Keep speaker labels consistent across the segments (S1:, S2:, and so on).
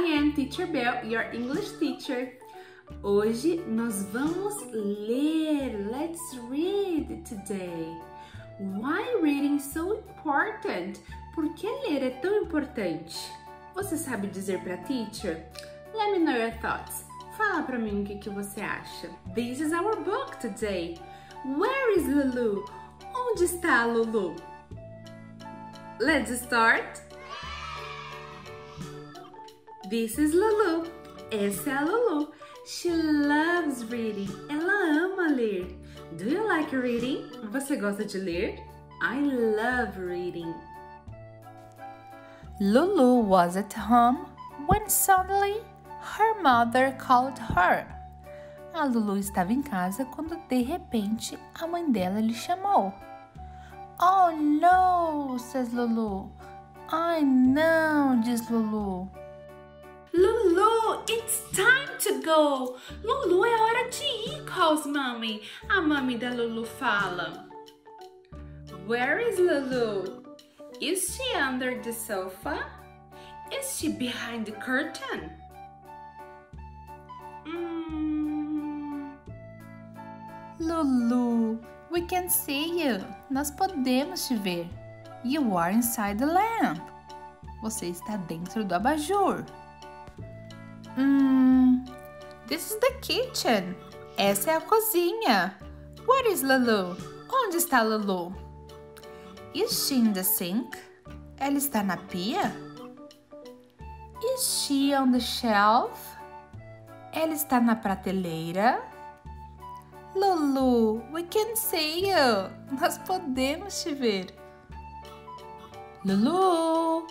S1: I am Teacher Bell, your English teacher. Hoje nós vamos ler. Let's read today. Why reading so important? Por que ler é tão importante? Você sabe dizer para teacher? Let me know your thoughts. Fala para mim o que, que você acha. This is our book today. Where is Lulu? Onde está Lulu? Let's start. This is Lulu. Essa é a Lulu. She loves reading. Ela ama ler. Do you like reading? Você gosta de ler? I love reading.
S2: Lulu was at home when suddenly her mother called her. A Lulu estava em casa quando de repente a mãe dela lhe chamou. Oh no, says Lulu. Ai não, diz Lulu.
S1: Lulu, it's time to go. Lulu, é hora de ir, calls mommy. A mãe da Lulu fala. Where is Lulu? Is she under the sofa? Is she behind the curtain? Hmm.
S2: Lulu, we can see you. Nós podemos te ver. You are inside the lamp. Você está dentro do abajur. Hmm, this is the kitchen. Essa é a cozinha. Where is Lulu? Onde está Lulu? Is she in the sink? Ela está na pia? Is she on the shelf? Ela está na prateleira? Lulu, we can see you. Nós podemos te ver. Lulu,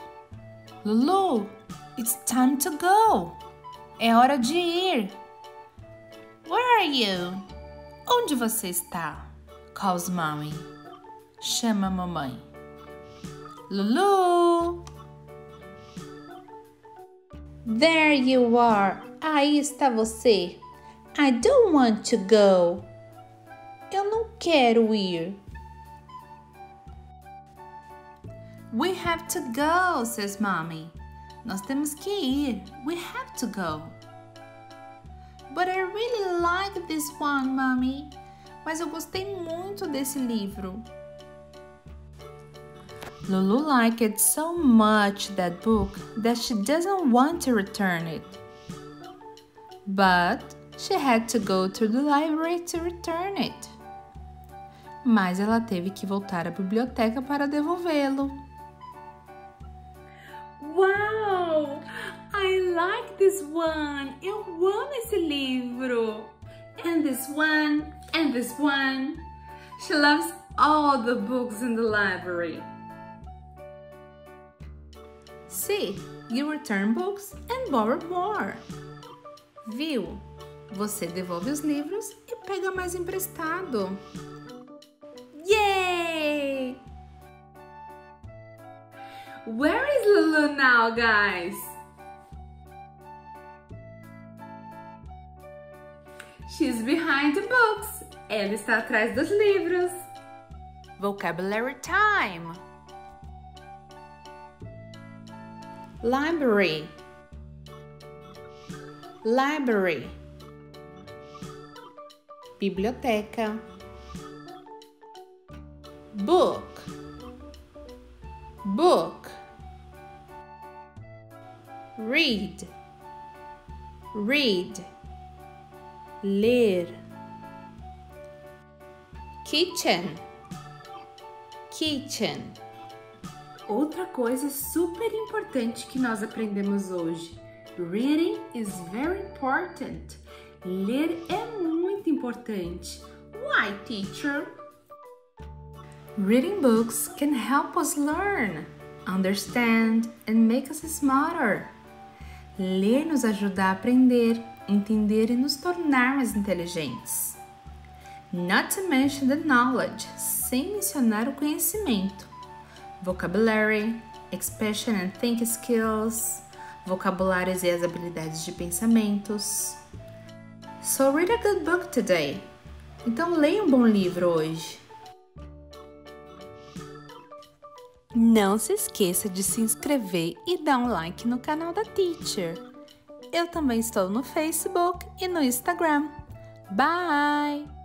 S2: Lulu, it's time to go. É hora de ir. Where are you? Onde você está? Calls mommy. Chama a mamãe. Lulu! There you are. Aí está você. I don't want to go. Eu não quero ir. We have to go, says mommy. Nós temos que ir. We have to go. But I really like this one, mommy. Mas eu gostei muito desse livro. Lulu liked it so much that book that she doesn't want to return it. But she had to go to the library to return it. Mas ela teve que voltar à biblioteca para devolvê-lo.
S1: Wow! This one. Eu amo esse livro. And this one, and this one. She loves all the books in the library.
S2: See, you return books and borrow more. Viu? Você devolve os livros e pega mais emprestado. Yay!
S1: Where is Lulu now, guys? She's behind the books. Ela está atrás dos livros.
S2: Vocabulary time. Library. Library. Biblioteca. Book. Book. Read. Read. Ler. Kitchen. Kitchen.
S1: Outra coisa super importante que nós aprendemos hoje. Reading is very important. Ler é muito importante. Why, teacher?
S2: Reading books can help us learn, understand and make us smarter. Ler nos ajuda a aprender, entender e nos tornar mais inteligentes. Not to mention the knowledge, sem mencionar o conhecimento. Vocabulary, expression and think skills, vocabulários e as habilidades de pensamentos. So read a good book today. Então leia um bom livro hoje. Não se esqueça de se inscrever e dar um like no canal da Teacher. Eu também estou no Facebook e no Instagram. Bye!